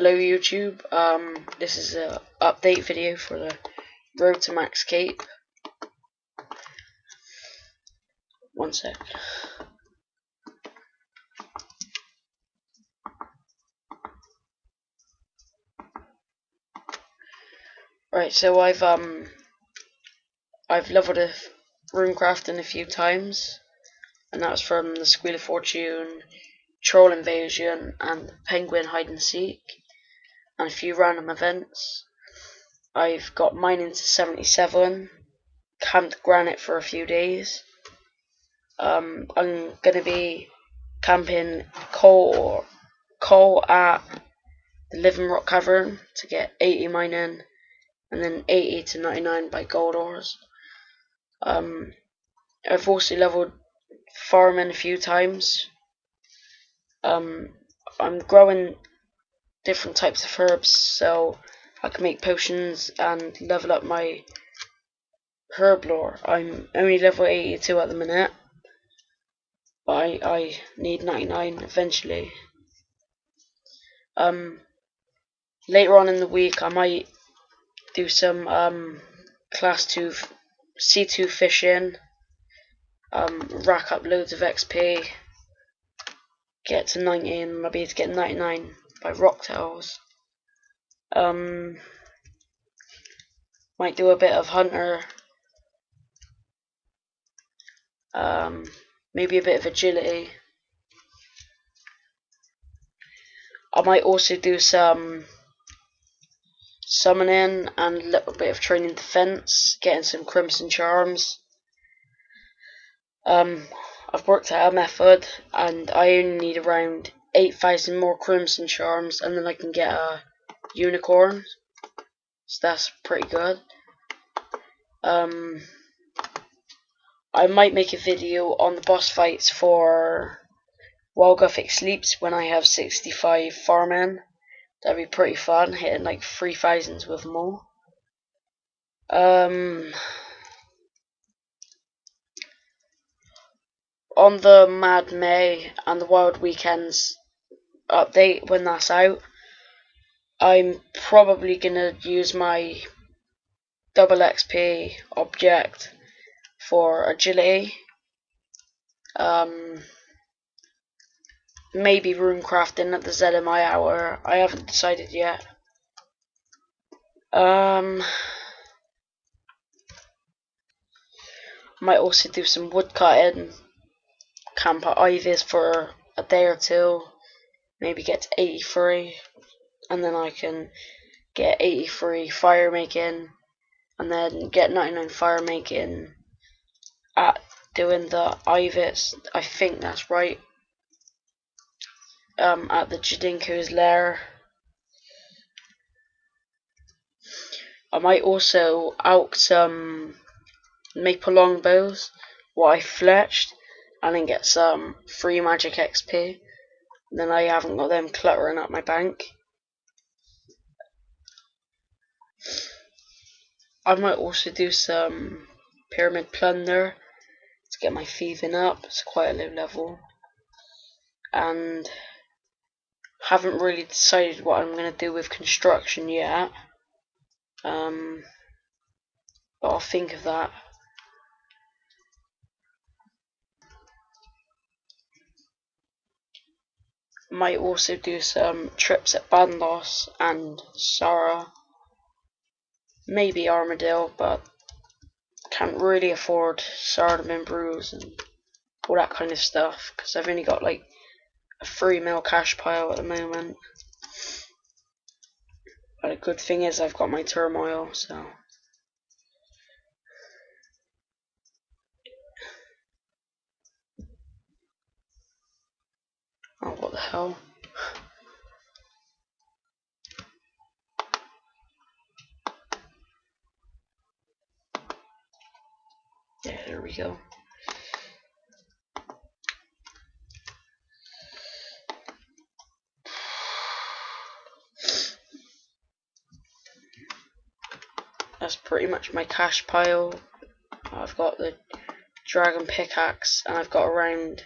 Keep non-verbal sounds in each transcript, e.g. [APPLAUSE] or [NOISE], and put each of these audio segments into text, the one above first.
Hello YouTube, um, this is a update video for the Road to Max Cape. One sec. Right, so I've um I've leveled a runecrafting a few times, and that was from the Squeal of Fortune, Troll Invasion, and Penguin Hide and Seek, and a few random events. I've got mining to 77, camped granite for a few days. Um, I'm gonna be camping coal coal at the Living Rock Cavern to get 80 mining and then 80 to 99 by gold ores. Um, I've also leveled farming a few times. Um, I'm growing different types of herbs so I can make potions and level up my herb lore. I'm only level 82 at the minute, but I, I need 99 eventually. Um, later on in the week I might do some um, class 2 C2 fishing, um, rack up loads of XP, get to 90 and maybe to get 99 by rock tails. Um, might do a bit of hunter, um, maybe a bit of agility. I might also do some summoning and a little bit of training defense, getting some crimson charms. Um, I've worked out a method and I only need around 8,000 more crimson charms and then I can get a unicorn. So that's pretty good. Um, I might make a video on the boss fights for While Guthix Sleeps when I have 65 farming. That'd be pretty fun, hitting like 3000s with all. Um, on the Mad May and the Wild Weekends update when that's out, I'm probably gonna use my double XP object for agility. Um, maybe rune crafting at the ZMI hour. I haven't decided yet. Um, might also do some wood cutting. Camp at Ivy's for a day or two. Maybe get to 83. And then I can get 83 fire making. And then get 99 fire making at doing the Ivis. I think that's right um, at the Jadinko's lair. I might also out some maple longbows, what I fletched, and then get some free magic XP. Then I haven't got them cluttering up my bank. I might also do some pyramid plunder to get my thieving up. It's quite a low level. And haven't really decided what I'm going to do with construction yet. Um, but I'll think of that. Might also do some trips at Bandos and Sara. Maybe Armadyl, but can't really afford Saradomin brews and all that kind of stuff because I've only got like a three mil cash pile at the moment. But a good thing is I've got my turmoil, so. Oh, what the hell? Yeah, there we go. that's pretty much my cash pile. I've got the dragon pickaxe and I've got around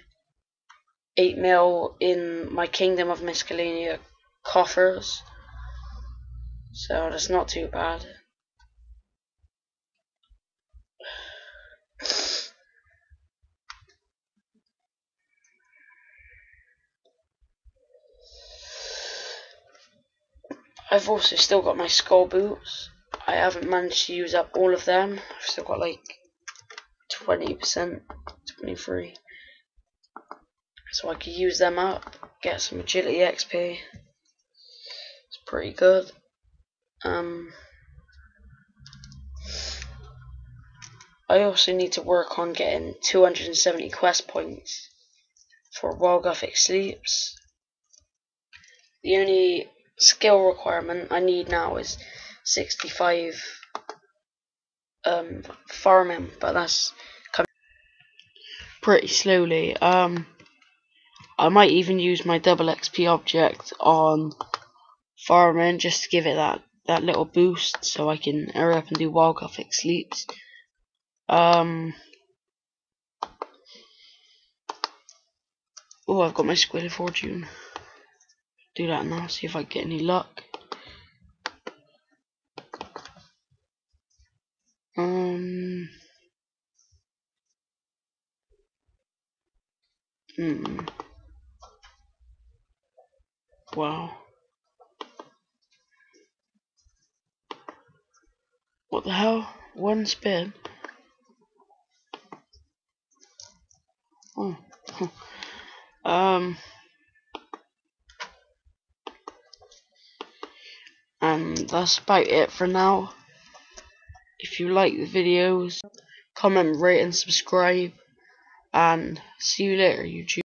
8 mil in my Kingdom of Miscellania coffers. So that's not too bad. I've also still got my skull boots. I haven't managed to use up all of them. I've still got like 20%, 23. So I could use them up, get some agility XP. It's pretty good. Um, I also need to work on getting 270 quest points for While Guthix Sleeps. The only skill requirement I need now is 65 um, farming, but that's coming pretty slowly. Um, I might even use my double XP object on farming just to give it that, that little boost so I can hurry up and do While Guthix Sleeps. Um, oh, I've got my Squeal of Fortune. Do that now, see if I get any luck. Um. Hmm. Wow. What the hell? One spin? Oh. [LAUGHS] um. And that's about it for now. If you like the videos, comment, rate and subscribe. And see you later, YouTube.